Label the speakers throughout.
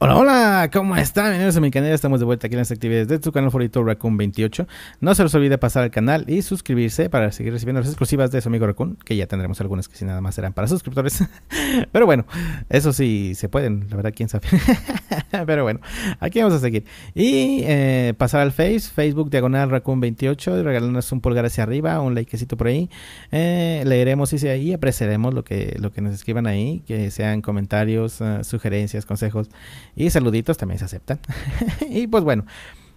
Speaker 1: Hola, hola, ¿cómo están? Bienvenidos a mi canal, estamos de vuelta aquí en las actividades de su canal favorito Raccoon 28. No se les olvide pasar al canal y suscribirse para seguir recibiendo las exclusivas de su amigo Raccoon, que ya tendremos algunas que si nada más serán para suscriptores. Pero bueno, eso sí se pueden, la verdad, quién sabe. Pero bueno, aquí vamos a seguir. Y eh, pasar al Face, Facebook Diagonal Raccoon 28, y regalarnos un pulgar hacia arriba, un likecito por ahí. Eh, leeremos y ahí apreciaremos lo que, lo que nos escriban ahí, que sean comentarios, uh, sugerencias, consejos y saluditos también se aceptan. y pues bueno,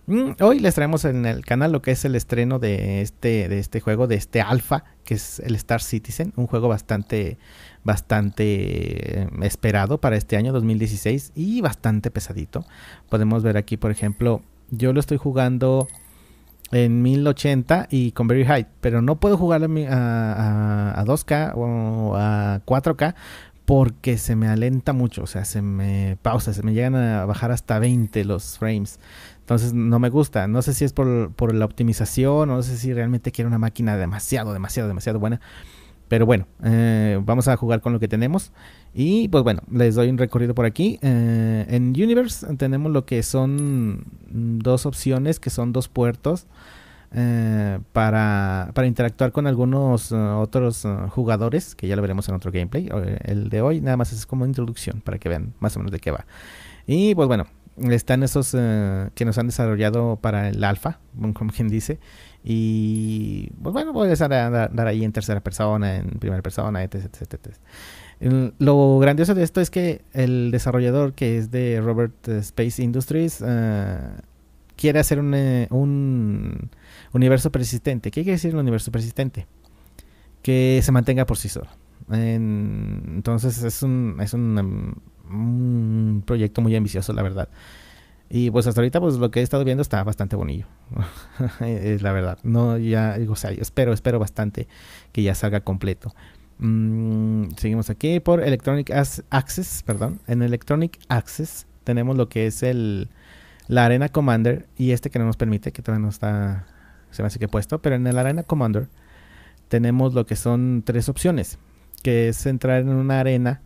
Speaker 1: mm, hoy les traemos en el canal lo que es el estreno de este, de este juego, de este alfa, que es el Star Citizen, un juego bastante, bastante eh, esperado para este año 2016 y bastante pesadito. Podemos ver aquí, por ejemplo, yo lo estoy jugando en 1080 y con very high, pero no puedo jugar a, a, a 2K o a 4K porque se me alenta mucho, o sea, se me pausa, se me llegan a bajar hasta 20 los frames. Entonces no me gusta, no sé si es por, por la optimización, no sé si realmente quiero una máquina demasiado, demasiado, demasiado buena. Pero bueno, eh, vamos a jugar con lo que tenemos. Y pues bueno, les doy un recorrido por aquí. Eh, en Universe tenemos lo que son dos opciones, que son dos puertos. Eh, para, para, interactuar con algunos uh, otros uh, jugadores, que ya lo veremos en otro gameplay. El de hoy nada más es como introducción para que vean más o menos de qué va. Y pues bueno, están esos que nos han desarrollado para el alfa, como quien dice. Y pues bueno, voy a estar a dar ahí en tercera persona, en primera persona, etc, etc. Lo grandioso de esto es que el desarrollador que es de Robert Space Industries quiere hacer un, un Universo persistente. ¿Qué quiere decir un universo persistente? Que se mantenga por sí solo. entonces es un, es un, un, proyecto muy ambicioso, la verdad. Y pues hasta ahorita pues lo que he estado viendo está bastante bonito. es la verdad. No ya, o sea, espero, espero bastante que ya salga completo. Mm, seguimos aquí por Electronic Access, perdón. En Electronic Access tenemos lo que es el la Arena Commander y este que no nos permite, que todavía no está se me hace que puesto, pero en el Arena Commander tenemos lo que son tres opciones, que es entrar en una arena,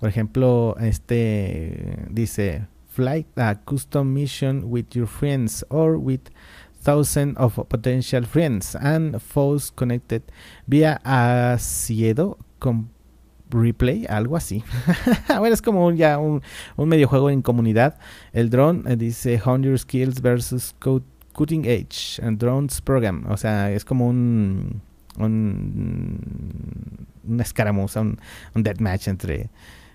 Speaker 1: por ejemplo, este dice flight a custom mission with your friends or with thousands of potential friends and foes connected via Asiedo con replay, algo así. bueno, es como ya un, un medio juego en comunidad. El drone eh, dice 100 skills versus Cutting Edge Drones Program. O sea, es como un. un una escaramuza, un, un deathmatch entre,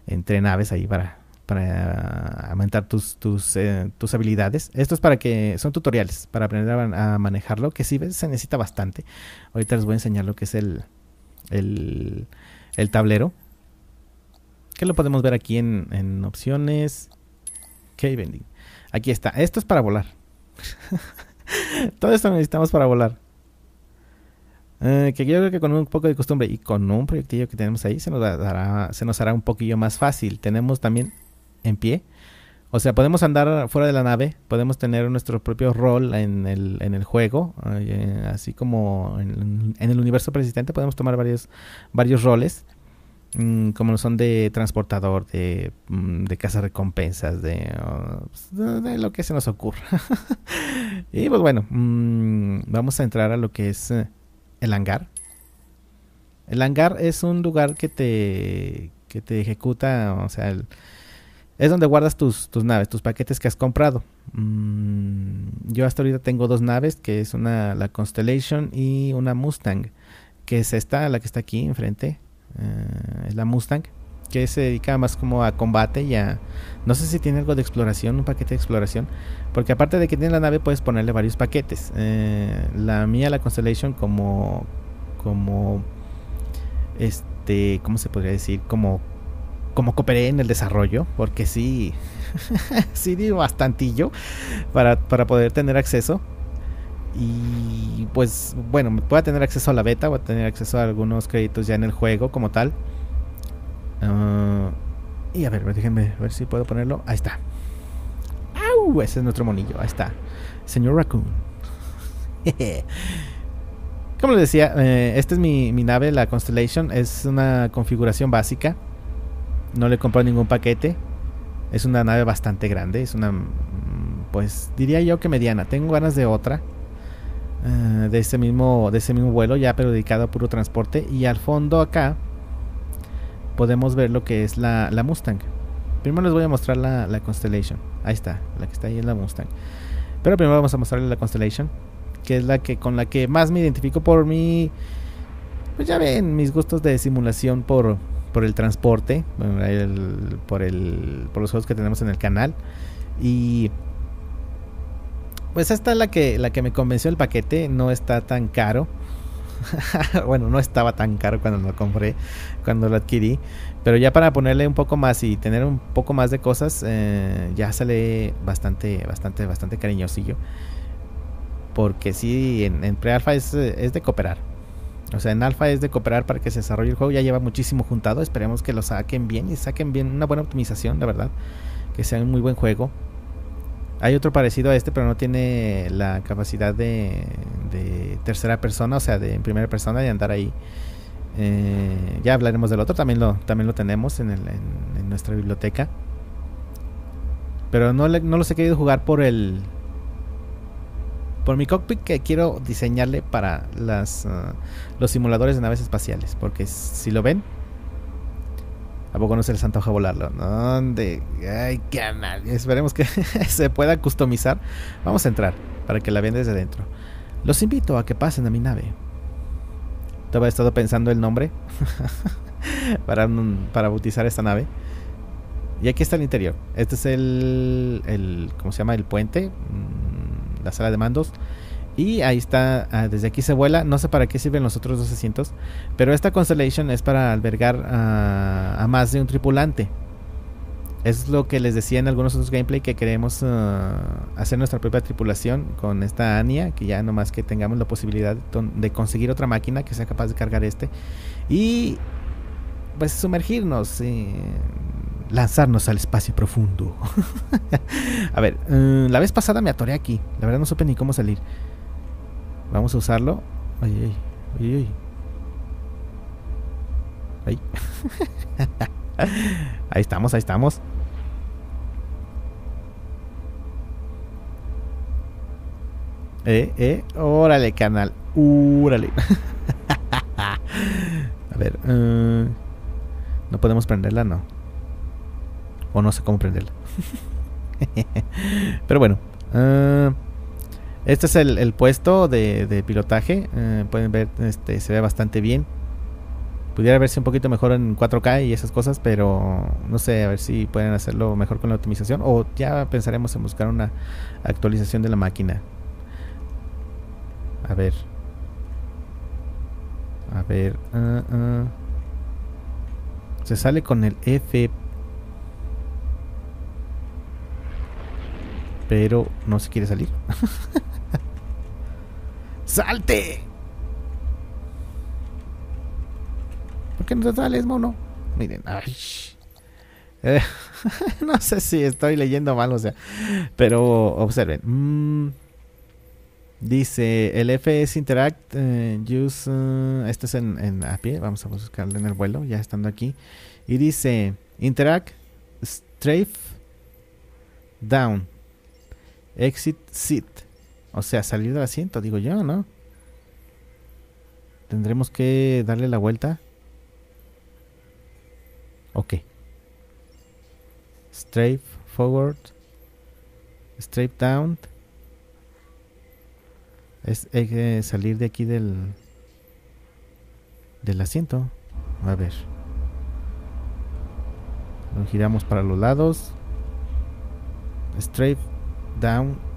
Speaker 1: entre naves ahí para, para aumentar tus, tus, eh, tus habilidades. Esto es para que. Son tutoriales para aprender a, manejarlo. Que sí se necesita bastante. Ahorita les voy a enseñar lo que es el. el, el tablero. Que lo podemos ver aquí en, en opciones. K-Bending. Aquí está. Esto es para volar. Todo esto necesitamos para volar. Eh, que yo creo que con un poco de costumbre y con un proyectillo que tenemos ahí se nos, dará, se nos hará un poquillo más fácil. Tenemos también en pie. O sea, podemos andar fuera de la nave, podemos tener nuestro propio rol en el, en el juego, eh, así como en, en, el universo persistente podemos tomar varios, varios roles. Mm, como son de transportador, de, mm, de casa recompensas, oh, de, de, lo que se nos ocurra. y pues bueno, mm, vamos a entrar a lo que es eh, el hangar. El hangar es un lugar que te, que te ejecuta, o sea, es donde guardas tus, tus naves, tus paquetes que has comprado. yo hasta ahorita tengo dos naves, que es una la Constellation y una Mustang, que es esta, la que está aquí enfrente eh, es la Mustang, que se dedica más como a combate y a... No sé si tiene algo de exploración, un paquete de exploración, porque aparte de que tiene la nave puedes ponerle varios paquetes. Eh, la mía, la Constellation, como... como... Este, ¿cómo se podría decir? Como como cooperé en el desarrollo, porque sí, sí di bastantillo para, para poder tener acceso. Y pues bueno, voy a tener acceso a la beta, voy a tener acceso a algunos créditos ya en el juego como tal. Uh, y a ver, déjenme ver si puedo ponerlo. Ahí está. ¡Au! Ese es nuestro monillo. Ahí está. Señor Raccoon. Como les decía, eh, esta es mi, mi, nave, la Constellation. Es una configuración básica. No le compré ningún paquete. Es una nave bastante grande, es una, mm, pues diría yo que mediana. Tengo ganas de otra, eh, de ese mismo, de ese mismo vuelo, ya pero dedicado a puro transporte. Y al fondo acá podemos ver lo que es la, Mustang. Primero les voy a mostrar la, la, Constellation. Ahí está, la que está ahí es la Mustang. Pero primero vamos a mostrarles la Constellation, que es la que con la que más me identifico por mi, pues ya ven, mis gustos de simulación por, por el transporte, por, el, por los juegos que tenemos en el canal. Y pues esta es la que, la que me convenció el paquete, no está tan caro. bueno, no estaba tan caro cuando lo compré, cuando lo adquirí. Pero ya para ponerle un poco más y tener un poco más de cosas, eh, ya sale bastante, bastante, bastante cariñosillo. Porque sí, en, pre-alpha es, es de cooperar o sea, en alfa es de cooperar para que se desarrolle el juego. Ya lleva muchísimo juntado. Esperemos que lo saquen bien y saquen bien una buena optimización, la verdad. Que sea un muy buen juego. Hay otro parecido a este, pero no tiene la capacidad de, tercera persona, o sea, de primera persona, de andar ahí. Eh, ya hablaremos del otro, también lo, también lo tenemos en, en, nuestra biblioteca. Pero no, no los he querido jugar por el, por mi cockpit que quiero diseñarle para uh, los simuladores de naves espaciales. Porque si lo ven, ¿a poco no se les antoja volarlo? ¿Dónde? Ay, qué Esperemos que se pueda customizar. Vamos a entrar para que la vean desde dentro. Los invito a que pasen a mi nave. Todavía he estado pensando el nombre para, para bautizar esta nave. Y aquí está el interior. Este es el, el ¿cómo se llama? El puente. Mm, la sala de mandos. Y ahí está, ah, desde aquí se vuela. No sé para qué sirven los otros dos asientos. Pero esta Constellation es para albergar a más de un tripulante. Es lo que les decía en algunos otros gameplay que queremos ah, hacer nuestra propia tripulación con esta Anya. Que ya nomás que tengamos la posibilidad de conseguir otra máquina que sea capaz de cargar este. Y pues sumergirnos lanzarnos al espacio profundo. a ver, eh, la vez pasada me atoré aquí. La verdad no supe ni cómo salir. Vamos a usarlo. Ay, ay, ay, ahí estamos, ahí estamos. Eh, eh, órale, canal. Órale. a ver, eh, no podemos prenderla, no. O no sé cómo prenderla. Pero bueno. Ah, este es el, puesto de, pilotaje. Eh, pueden ver, este se ve bastante bien. Pudiera verse un poquito mejor en 4K y esas cosas, pero no sé, a ver si pueden hacerlo mejor con la optimización. O ya pensaremos en buscar una actualización de la máquina. A ver. A ver. Ah, ah. Se sale con el F pero no se quiere salir. ¡Salte! ¿Por qué no te sales, mono? Miren, eh, no sé si estoy leyendo mal, o sea, pero observen. Mm, dice el FS Interact eh, Use. Uh, esto es en, en a pie. Vamos a buscarlo en el vuelo, ya estando aquí. Y dice Interact Strafe Down. Exit seat. O sea, salir del asiento, digo yo, ¿no? Tendremos que darle la vuelta. Ok. Straight forward. Straight down. Es hay que salir de aquí del del asiento. A ver. Lo giramos para los lados. Straight Down.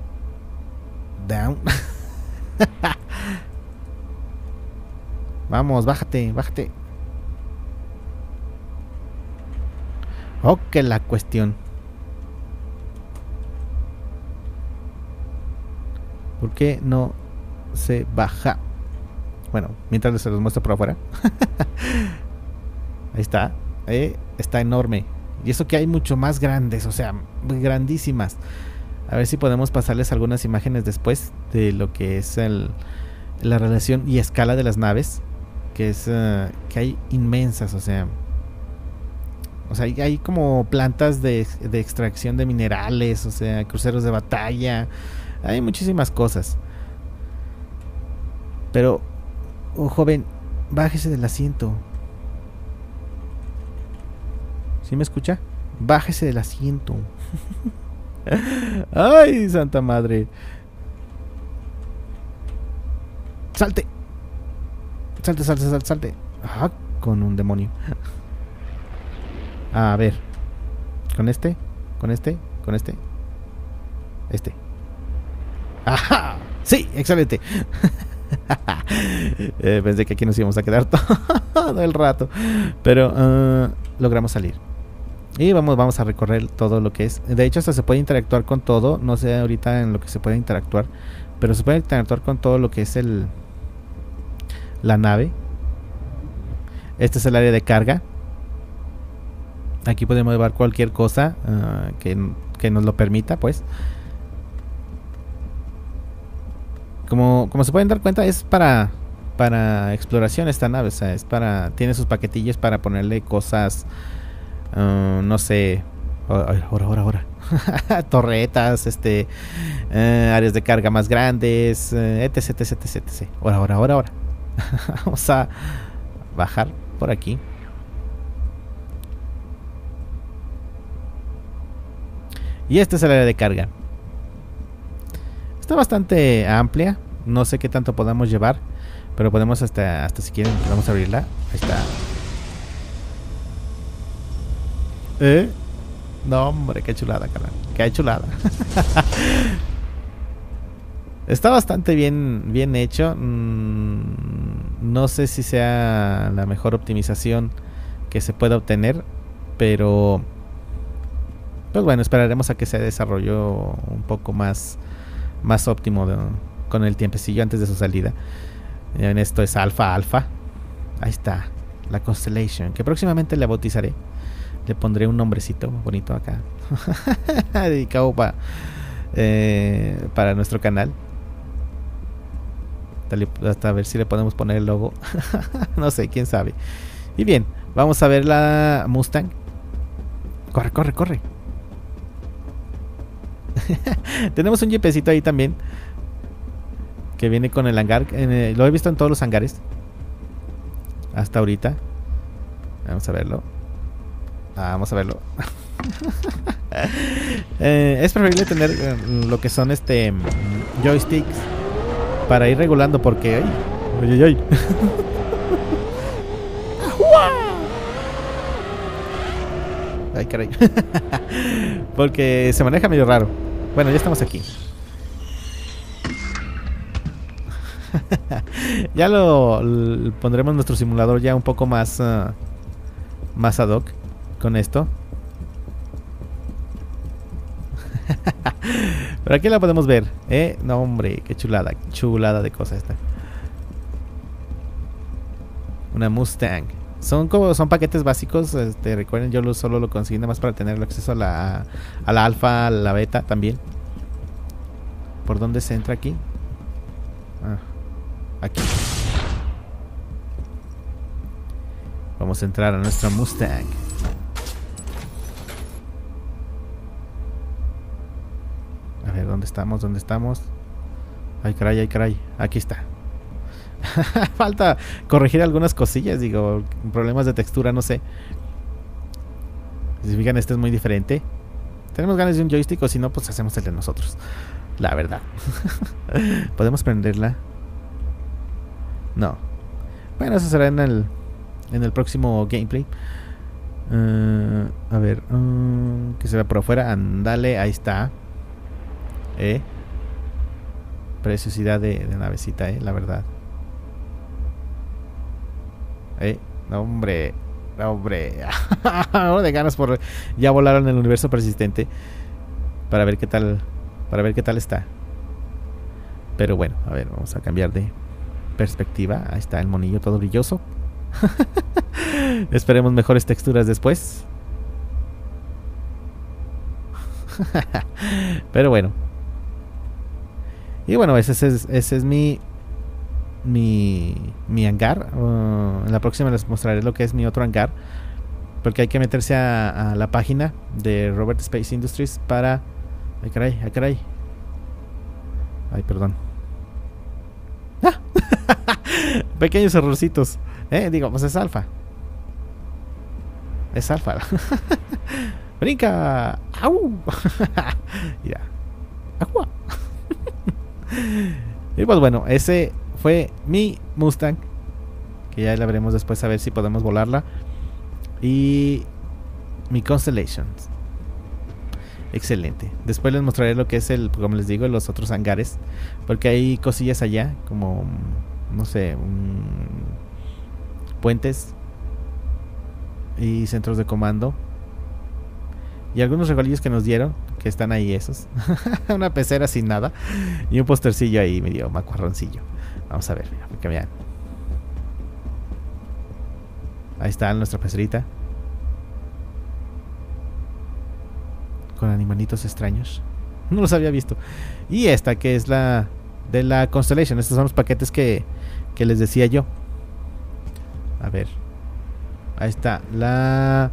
Speaker 1: Down. Vamos, bájate, bájate. Oh, la cuestión. ¿Por qué no se baja? Bueno, mientras se los muestro por afuera. Ahí está. Eh, está enorme. Y eso que hay mucho más grandes, o sea, grandísimas. A ver si podemos pasarles algunas imágenes después de lo que es el, la relación y escala de las naves. Que es eh, que hay inmensas, o sea. O sea, hay, como plantas de, extracción de minerales, o sea, cruceros de batalla. Hay muchísimas cosas. Pero, oh, joven, bájese del asiento. ¿Sí me escucha? Bájese del asiento. Ay, santa madre. Salte. Salte, salte, salte, salte. Ah, con un demonio. A ver. Con este, con este, con este. Este. ¡Ajá! Sí, excelente. Eh, pensé que aquí nos íbamos a quedar todo el rato. Pero ah, logramos salir. Y vamos, vamos a recorrer todo lo que es. De hecho, hasta se puede interactuar con todo. No sé ahorita en lo que se puede interactuar. Pero se puede interactuar con todo lo que es el. La nave. Este es el área de carga. Aquí podemos llevar cualquier cosa ah, que, que, nos lo permita, pues. Como, como se pueden dar cuenta, es para, para exploración esta nave. O sea, es para. Tiene sus paquetillos para ponerle cosas Ah, no sé, ahora, ahora, ahora. Torretas, este, eh, áreas de carga más grandes, eh, etc, etc, etc, etc. Ahora, ahora, ahora, ahora. Vamos a bajar por aquí. Y esta es el área de carga. Está bastante amplia. No sé qué tanto podamos llevar. Pero podemos hasta, hasta si quieren, vamos a abrirla. Ahí está. ¿Eh? No, hombre, qué chulada, carnal. Qué chulada. Está bastante bien, bien hecho. Mm, no sé si sea la mejor optimización que se pueda obtener, pero pues bueno, esperaremos a que se desarrolle un poco más, más óptimo con el tiempecillo antes de su salida. En esto es alfa alfa. Ahí está, la Constellation, que próximamente la bautizaré. Le pondré un nombrecito bonito acá. Dedicado para eh, para nuestro canal. Hasta ver si le podemos poner el logo. no sé, quién sabe. Y bien, vamos a ver la Mustang. Corre, corre, corre. Tenemos un jeepecito ahí también. Que viene con el hangar. lo he visto en todos los hangares. Hasta ahorita. Vamos a verlo. Ah, vamos a verlo. Eh, es preferible tener eh, lo que son este joysticks para ir regulando porque ay, ay, ay. ay caray. porque se maneja medio raro. Bueno, ya estamos aquí. ya lo, pondremos nuestro simulador ya un poco más uh, más ad hoc con esto. Pero aquí la podemos ver, ¿eh? No, hombre, qué chulada, chulada de cosa esta. Una Mustang. Son como son paquetes básicos, este, recuerden, yo lo, solo lo conseguí nada más para tener acceso a la, a la alfa, a la beta también. ¿Por dónde se entra aquí? Ah, aquí. Vamos a entrar a nuestra Mustang. ¿Dónde estamos? ¿Dónde estamos? Ay, caray, ay, caray. Aquí está. Falta corregir algunas cosillas, digo, problemas de textura, no sé. Si fijan, este es muy diferente. Tenemos ganas de un joystick o si no, pues hacemos el de nosotros. La verdad. ¿Podemos prenderla? No. Bueno, eso será en el, en el próximo gameplay. Eh, a ver, mm, que se vea por afuera. Andale, ahí está. ¿Eh? Preciosidad de, navecita, ¿eh? La verdad. ¿Eh? No, hombre. No, hombre. de ganas por ya volar en el universo persistente. Para ver qué tal. Para ver qué tal está. Pero bueno, a ver, vamos a cambiar de perspectiva. Ahí está el monillo todo brilloso. Esperemos mejores texturas después. Pero bueno, y bueno, ese es, ese es mi, mi, mi hangar. Uh, en la próxima les mostraré lo que es mi otro hangar. Porque hay que meterse a, la página de Robert Space Industries para... Ay, caray, ay, caray. Ay, perdón. ¡Ah! Pequeños errorcitos. ¿Eh? Digo, pues es alfa. Es alfa. ¡Brinca! ¡Au! ya. ¡Agua! y pues bueno, ese fue mi Mustang. Que ya la veremos después a ver si podemos volarla. Y mi Constellation. Excelente. Después les mostraré lo que es el, como les digo, los otros hangares. Porque hay cosillas allá, como, no sé, puentes y centros de comando. Y algunos regalillos que nos dieron, que están ahí esos. Una pecera sin nada. Y un postercillo ahí medio macuarroncillo. Vamos a ver, que vean. Ahí está nuestra pecerita. Con animalitos extraños. No los había visto. Y esta que es la de la Constellation. Estos son los paquetes que, que les decía yo. A ver. Ahí está. La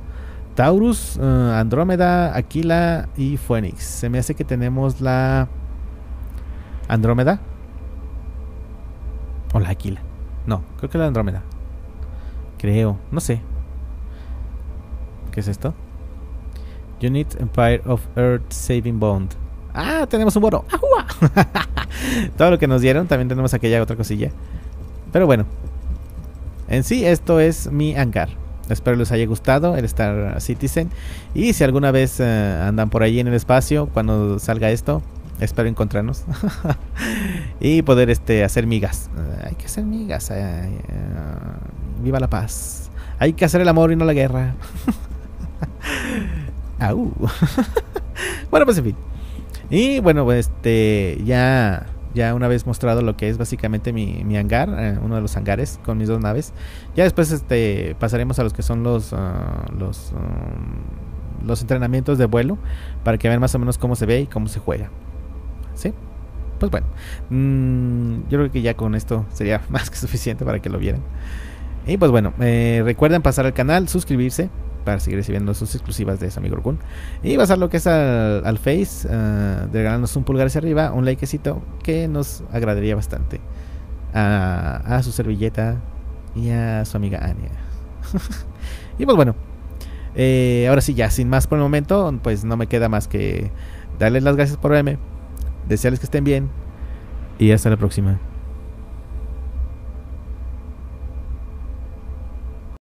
Speaker 1: Taurus, uh, Andrómeda, Aquila y Phoenix. Se me hace que tenemos la Andrómeda. O la Aquila. No, creo que la Andrómeda. Creo, no sé. ¿Qué es esto? Unit Empire of Earth Saving Bond. Ah, tenemos un bono. Todo lo que nos dieron. También tenemos aquella otra cosilla. Pero bueno. En sí, esto es mi hangar. Espero les haya gustado el Star Citizen. Y si alguna vez eh, andan por ahí en el espacio, cuando salga esto, espero encontrarnos. y poder este, hacer migas. hay que hacer migas. Viva la paz. Hay que hacer el amor y no la guerra. bueno, pues en fin. Y bueno, pues este ya ya una vez mostrado lo que es básicamente mi, mi hangar, eh, uno de los hangares con mis dos naves. Ya después este pasaremos a los que son los ah, um, los entrenamientos de vuelo para que vean más o menos cómo se ve y cómo se juega. ¿Sí? Pues bueno, mm, yo creo que ya con esto sería más que suficiente para que lo vieran. Y pues bueno, eh, recuerden pasar al canal, suscribirse para seguir recibiendo sus exclusivas de amigo Orkun. Y pasar lo que es al, Face, uh, regalarnos un pulgar hacia arriba, un likecito que nos agradaría bastante. A, su servilleta y a su amiga Anya. y pues bueno, eh, ahora sí, ya sin más por el momento, pues no me queda más que darles las gracias por verme, desearles que estén bien y hasta la próxima.